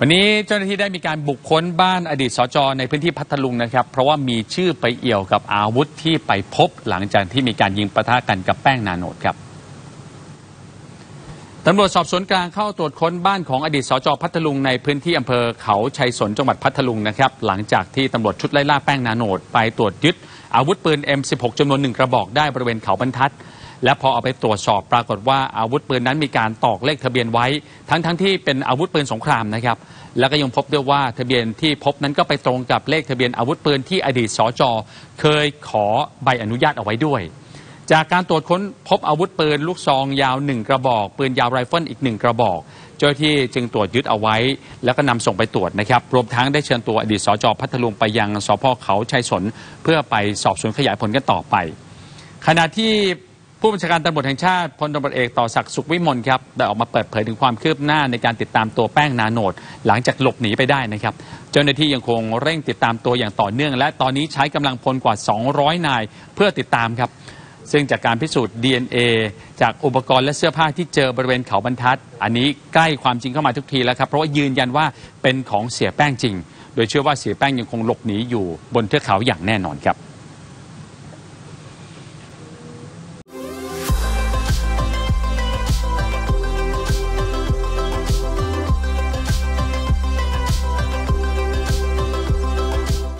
วันนี้เจ้าหน้าที่ได้มีการบุกค้นบ้านอดีตสจในพื้นที่พัทลุงนะครับ เพราะว่ามีชื่อไปเอี่ยวกับอาวุธที่ไปพบหลังจากที่มีการยิงปะทะกันกับแป้งนาโนดครับตำรวจสอบสวนกลางเข้าตรวจค้นบ้านของอดีตสจพัทลุงในพื้นที่อำเภอเขาชัยสนจังหวัดพัทลุงนะครับ หลังจากที่ตำรวจชุดไล่ล่าแป้งนาโนดไปตรวจยึดอาวุธปืน M16 จำนวนหนึ่งกระบอกได้บริเวณเขาบรรทัด และพอเอาไปตรวจสอบปรากฏว่าอาวุธปืนนั้นมีการตอกเลขทะเบียนไว้ ทั้งทั้งที่เป็นอาวุธปืนสงครามนะครับ แล้วก็ยังพบด้วยว่าทะเบียนที่พบนั้นก็ไปตรงกับเลขทะเบียนอาวุธปืนที่อดีตสจเคยขอใบอนุญาตเอาไว้ด้วย จากการตรวจค้นพบอาวุธปืนลูกซองยาวหนึ่งกระบอก ปืนยาวไรเฟิลอีกหนึ่งกระบอกเจ้าหน้าที่จึงตรวจยึดเอาไว้ แล้วก็นำส่งไปตรวจนะครับ รวมทั้งได้เชิญตัวอดีตสจพัทลุงไปยังสพเขาชัยสน เพื่อไปสอบสวนขยายผลกันต่อไป ขณะที่ ผู้บัญชาการตำรวจแห่งชาติพลตำรวจเอกต่อศักดิ์สุขวิมลครับได้ออกมาเปิดเผยถึงความคืบหน้าในการติดตามตัวแป้งนาโนด หลังจากหลบหนีไปได้นะครับ เจ้าหน้าที่ยังคงเร่งติดตามตัวอย่างต่อเนื่อง และตอนนี้ใช้กำลังพลกว่า 200 นายเพื่อติดตามครับ ซึ่งจากการพิสูจน์ DNA จากอุปกรณ์และเสื้อผ้าที่เจอบริเวณเขาบรรทัด อันนี้ใกล้ความจริงเข้ามาทุกทีแล้วครับเพราะว่ายืนยันว่าเป็นของเสียแป้งจริง โดยเชื่อว่าเสียแป้งยังคงหลบหนีอยู่บนเทือกเขาอย่างแน่นอนครับ